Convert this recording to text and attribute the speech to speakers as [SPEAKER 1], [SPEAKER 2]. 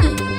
[SPEAKER 1] 嗯。